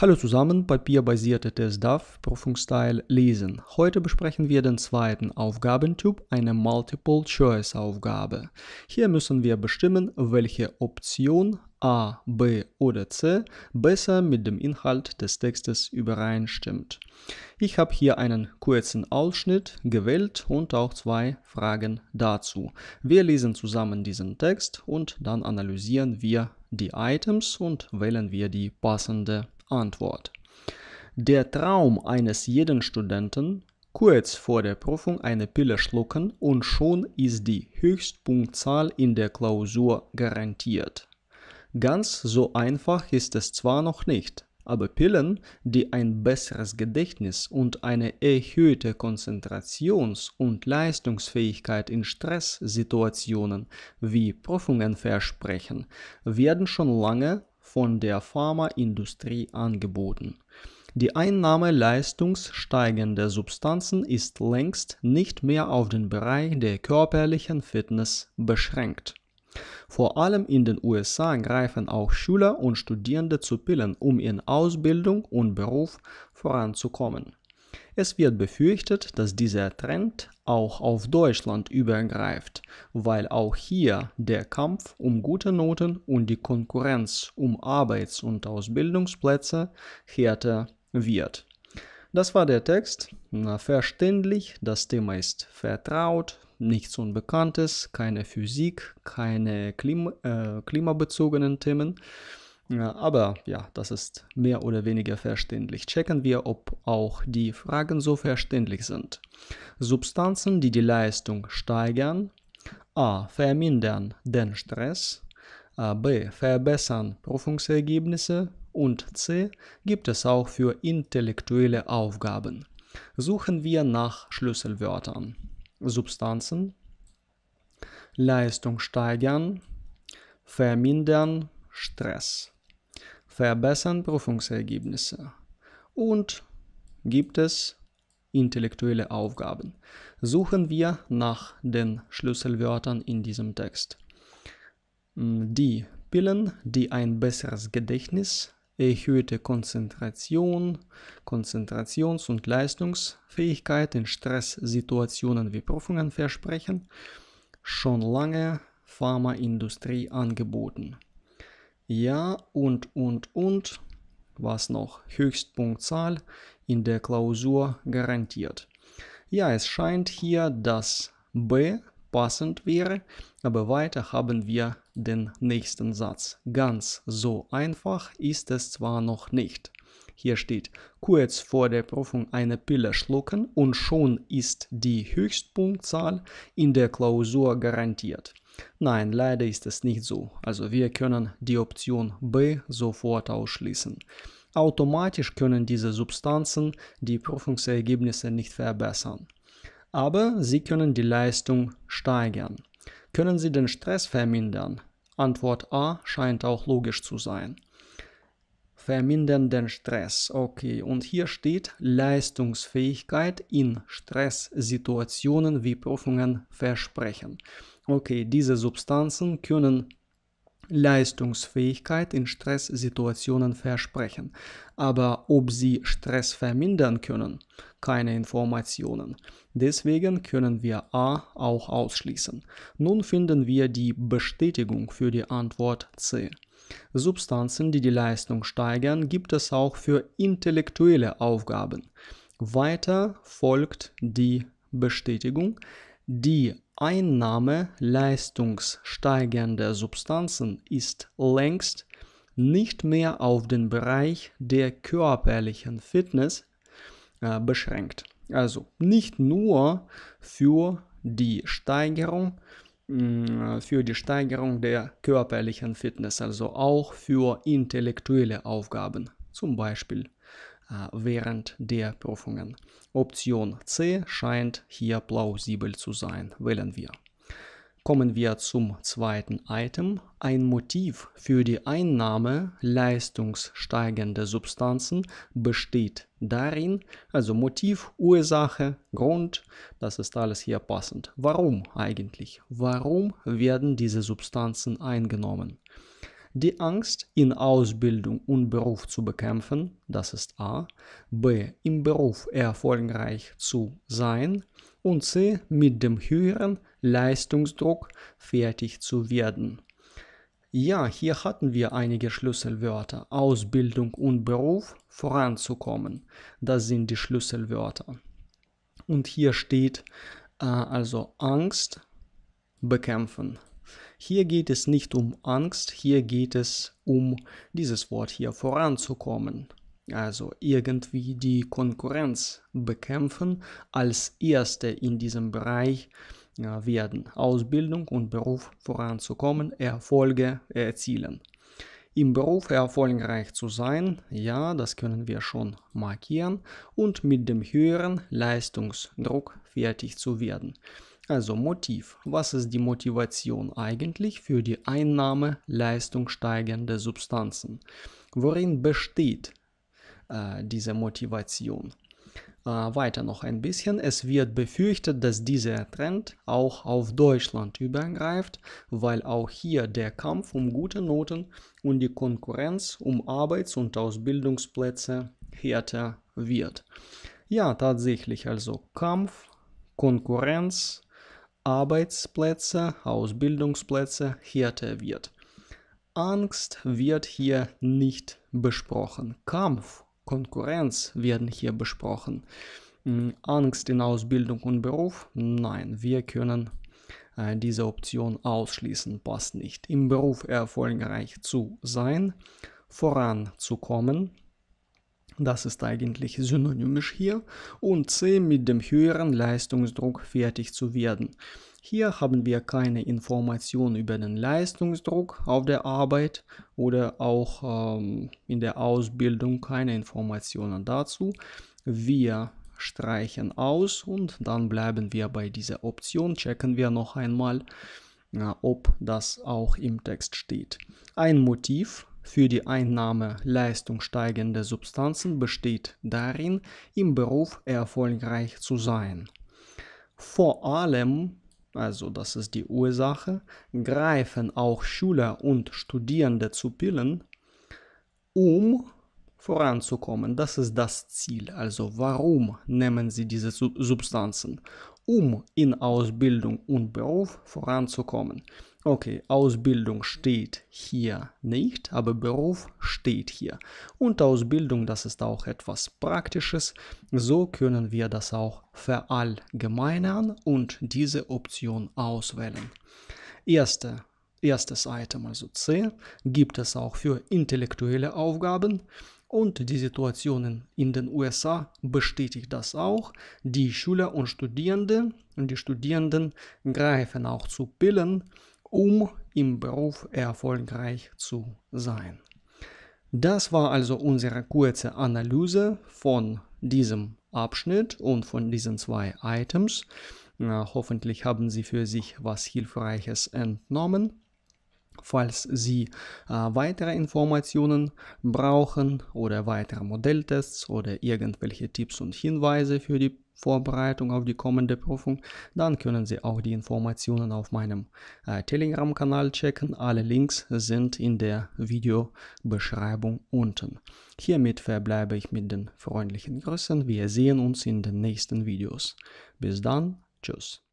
Hallo zusammen, papierbasierte TestDAF, Prüfungsteil Lesen. Heute besprechen wir den zweiten Aufgabentyp, eine Multiple-Choice-Aufgabe. Hier müssen wir bestimmen, welche Option A, B oder C besser mit dem Inhalt des Textes übereinstimmt. Ich habe hier einen kurzen Ausschnitt gewählt und auch zwei Fragen dazu. Wir lesen zusammen diesen Text und dann analysieren wir die Items und wählen wir die passende Antwort. Der Traum eines jeden Studenten, kurz vor der Prüfung eine Pille schlucken und schon ist die Höchstpunktzahl in der Klausur garantiert. Ganz so einfach ist es zwar noch nicht, aber Pillen, die ein besseres Gedächtnis und eine erhöhte Konzentrations- und Leistungsfähigkeit in Stresssituationen wie Prüfungen versprechen, werden schon lange von der Pharmaindustrie angeboten. Die Einnahme leistungssteigender Substanzen ist längst nicht mehr auf den Bereich der körperlichen Fitness beschränkt. Vor allem in den USA greifen auch Schüler und Studierende zu Pillen, um in Ausbildung und Beruf voranzukommen. Es wird befürchtet, dass dieser Trend auch auf Deutschland übergreift, weil auch hier der Kampf um gute Noten und die Konkurrenz um Arbeits- und Ausbildungsplätze härter wird. Das war der Text. Na, verständlich, das Thema ist vertraut, nichts Unbekanntes, keine Physik, keine Klima, äh, klimabezogenen Themen. Ja, aber ja, das ist mehr oder weniger verständlich. Checken wir, ob auch die Fragen so verständlich sind. Substanzen, die die Leistung steigern. A. Vermindern den Stress. B. Verbessern Prüfungsergebnisse. Und C. Gibt es auch für intellektuelle Aufgaben. Suchen wir nach Schlüsselwörtern. Substanzen, Leistung steigern, vermindern Stress verbessern Prüfungsergebnisse und gibt es intellektuelle Aufgaben. Suchen wir nach den Schlüsselwörtern in diesem Text. Mm, die Pillen, die ein besseres Gedächtnis, erhöhte Konzentration, Konzentrations- und Leistungsfähigkeit in Stresssituationen wie Prüfungen versprechen, schon lange Pharmaindustrie angeboten. Ja, und, und, und. Was noch? Höchstpunktzahl in der Klausur garantiert. Ja, es scheint hier, dass B passend wäre, aber weiter haben wir den nächsten Satz. Ganz so einfach ist es zwar noch nicht. Hier steht, kurz vor der Prüfung eine Pille schlucken und schon ist die Höchstpunktzahl in der Klausur garantiert. Nein, leider ist es nicht so. Also wir können die Option B sofort ausschließen. Automatisch können diese Substanzen die Prüfungsergebnisse nicht verbessern. Aber sie können die Leistung steigern. Können sie den Stress vermindern? Antwort A scheint auch logisch zu sein. Vermindern den Stress. Okay, und hier steht Leistungsfähigkeit in Stresssituationen wie Prüfungen versprechen. Okay, diese Substanzen können Leistungsfähigkeit in Stresssituationen versprechen. Aber ob sie Stress vermindern können, keine Informationen. Deswegen können wir A auch ausschließen. Nun finden wir die Bestätigung für die Antwort C. Substanzen, die die Leistung steigern, gibt es auch für intellektuelle Aufgaben. Weiter folgt die Bestätigung, die Einnahme leistungssteigernder Substanzen ist längst nicht mehr auf den Bereich der körperlichen Fitness äh, beschränkt. Also nicht nur für die Steigerung mm, für die Steigerung der körperlichen Fitness, also auch für intellektuelle Aufgaben, zum Beispiel während der Prüfungen. Option C scheint hier plausibel zu sein. Wählen wir. Kommen wir zum zweiten Item. Ein Motiv für die Einnahme leistungssteigender Substanzen besteht darin, also Motiv, Ursache, Grund, das ist alles hier passend. Warum eigentlich? Warum werden diese Substanzen eingenommen? Die Angst in Ausbildung und Beruf zu bekämpfen, das ist A. B. Im Beruf erfolgreich zu sein. Und C. Mit dem höheren Leistungsdruck fertig zu werden. Ja, hier hatten wir einige Schlüsselwörter. Ausbildung und Beruf voranzukommen. Das sind die Schlüsselwörter. Und hier steht äh, also Angst bekämpfen. Hier geht es nicht um Angst, hier geht es um dieses Wort hier voranzukommen. Also irgendwie die Konkurrenz bekämpfen, als Erste in diesem Bereich werden. Ausbildung und Beruf voranzukommen, Erfolge erzielen. Im Beruf erfolgreich zu sein, ja, das können wir schon markieren und mit dem höheren Leistungsdruck fertig zu werden. Also Motiv. Was ist die Motivation eigentlich für die Einnahme leistungssteigender Substanzen? Worin besteht äh, diese Motivation? Äh, weiter noch ein bisschen. Es wird befürchtet, dass dieser Trend auch auf Deutschland übergreift, weil auch hier der Kampf um gute Noten und die Konkurrenz um Arbeits- und Ausbildungsplätze härter wird. Ja, tatsächlich also Kampf, Konkurrenz, Arbeitsplätze, Ausbildungsplätze härter wird. Angst wird hier nicht besprochen. Kampf, Konkurrenz werden hier besprochen. Hm, Angst in Ausbildung und Beruf? Nein, wir können äh, diese Option ausschließen, passt nicht. Im Beruf erfolgreich zu sein, voranzukommen, das ist eigentlich synonymisch hier. Und C mit dem höheren Leistungsdruck fertig zu werden. Hier haben wir keine Information über den Leistungsdruck auf der Arbeit oder auch ähm, in der Ausbildung keine Informationen dazu. Wir streichen aus und dann bleiben wir bei dieser Option. Checken wir noch einmal, ob das auch im Text steht. Ein Motiv für die Einnahme leistungssteigender Substanzen besteht darin, im Beruf erfolgreich zu sein. Vor allem, also das ist die Ursache, greifen auch Schüler und Studierende zu Pillen, um voranzukommen. Das ist das Ziel. Also warum nehmen sie diese Substanzen? Um in Ausbildung und Beruf voranzukommen. Okay, Ausbildung steht hier nicht, aber Beruf steht hier. Und Ausbildung, das ist auch etwas Praktisches. So können wir das auch verallgemeinern und diese Option auswählen. Erste, erstes Item, also C, gibt es auch für intellektuelle Aufgaben. Und die Situation in den USA bestätigt das auch. Die Schüler und Studierende und die Studierenden greifen auch zu Pillen um im Beruf erfolgreich zu sein. Das war also unsere kurze Analyse von diesem Abschnitt und von diesen zwei Items. Na, hoffentlich haben Sie für sich was Hilfreiches entnommen. Falls Sie äh, weitere Informationen brauchen oder weitere Modelltests oder irgendwelche Tipps und Hinweise für die Vorbereitung auf die kommende Prüfung, dann können Sie auch die Informationen auf meinem äh, Telegram-Kanal checken. Alle Links sind in der Videobeschreibung unten. Hiermit verbleibe ich mit den freundlichen Grüßen. Wir sehen uns in den nächsten Videos. Bis dann, tschüss.